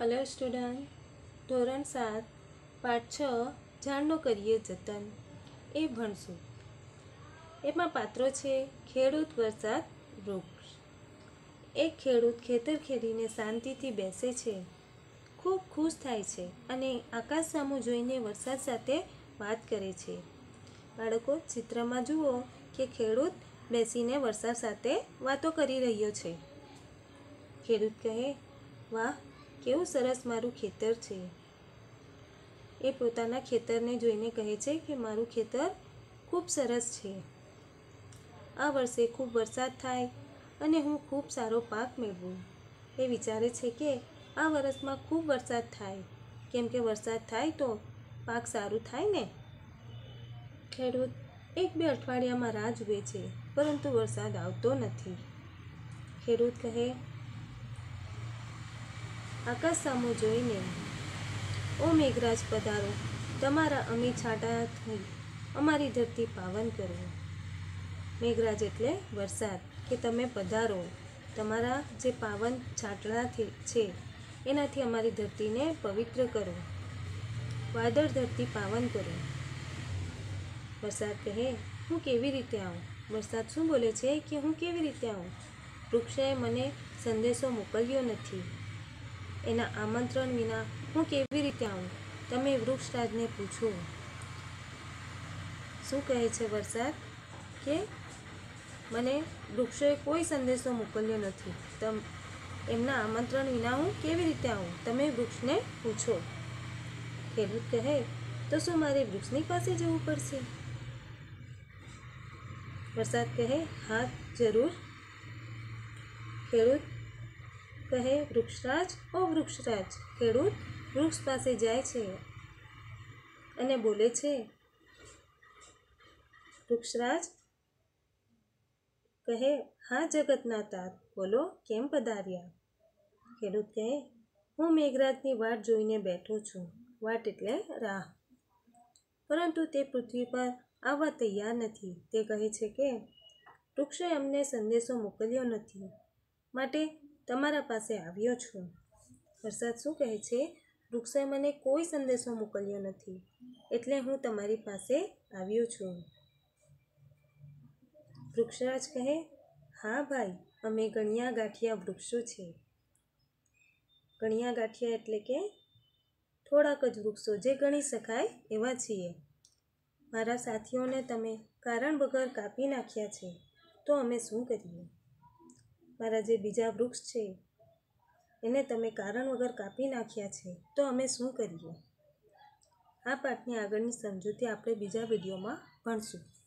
Hello student ધોરણ સાત, પાઠ છ ઝાડનો કરીએ જતન. એ ભણશું. એમાં પાત્રો છે, ખેડૂત વરસાદ વૃક્ષ. એક ખેડૂત ખેતર ખેડીને શાંતિથી બેસે છે. ખૂબ ખુશ થાય છે અને આકાશ સામું જોઈને વરસાદ સાથે વાત કરે છે. બાળકો, ચિત્રમાં જુઓ કે ખેડૂત બેસીને વરસાદ સાથે વાતો કરી રહ્યો છે. ખેડૂત કહે, વાહ કેવું સરસ મારું ખેતર છે? એ પોતાના ખેતરને જોઈને કહે છે કે મારું ખેતર ખૂબ સરસ છે. આ વર્ષે ખૂબ વરસાદ થાય અને હું ખૂબ સારો પાક મેળવું. એ વિચારે છે કે આ વર્ષમાં ખૂબ વરસાદ થાય. કેમ કે વરસાદ થાય તો પાક સારું થાય ને? ખેડૂત એક બે અઠવાડિયામાં રાહ જુએ છે, પરંતુ વરસાદ આવતો નથી. ખેડૂત કહે આકાશ સામું જોઈને, ઓ મેઘરાજ પધારો, તમારા અમી છાંટાથી અમારી ધરતી પાવન કરો મેઘરાજ એટલે વરસાદ, કે તમે પધારો. તમારા જે પાવન છાંટણાથી છે, એનાથી અમારી ધરતીને પવિત્ર કરો. વાદળ ધરતી પાવન કરો. વરસાદ કહે, હું કેવી રીતે આવું? વરસાદ શું બોલે છે કે હું કેવી રીતે આવું? વૃક્ષે મને સંદેશો મોકલ્યો નથી. એના આમંત્રણ વિના હું કેવી રીતે આવું? તમે વૃક્ષરાજને પૂછો. શું કહે છે વરસાદ? કે મને વૃક્ષોએ કોઈ સંદેશો મોકલ્યો નથી. તમ, એમના આમંત્રણ વિના હું કેવી રીતે આવું? તમે વૃક્ષને પૂછો. ખેડૂત કહે, તો શું મારે વૃક્ષની પાસે જવું પડશે? વરસાદ કહે, હા, જરૂર. ખેડૂત કહે વૃક્ષરાજ, ઓ વૃક્ષરાજ, ખેડૂત, વૃક્ષ પાસે જાય છે. અને બોલે છે, વૃક્ષરાજ, કહે, હા જગતના તાત બોલો, કેમ પધાર્યા? ખેડૂત કહે, હું મેઘરાજની વાટ જોઈને બેઠો છું, વાટ એટલે રાહ. પરંતુ તે પૃથ્વી પર આવવા તૈયાર નથી. તે કહે છે કે, વૃક્ષે અમને સંદેશો મોકલ્યો નથી. માટે તમારા પાસે આવ્યો છું. વરસાદ શું કહે છે? વૃક્ષે મને કોઈ સંદેશો મોકલ્યો નથી, એટલે હું તમારી પાસે આવ્યો છું. વૃક્ષરાજ કહે, હા ભાઈ, અમે ગણ્યા ગાંઠિયા વૃક્ષો છે. ગણ્યા ગાંઠિયા એટલે કે થોડાક જ વૃક્ષો જે ગણી શકાય એવા છીએ. મારા સાથીઓને તમે કારણ વગર કાપી નાખ્યા છે, તો અમે શું કરીએ? મારા જે બીજા વૃક્ષ છે, એને તમે કારણ વગર કાપી નાખ્યા છે, તો અમે શું કરીએ? આ પાઠની આગળની સમજૂતી આપણે બીજા વિડીયોમાં ભણશું.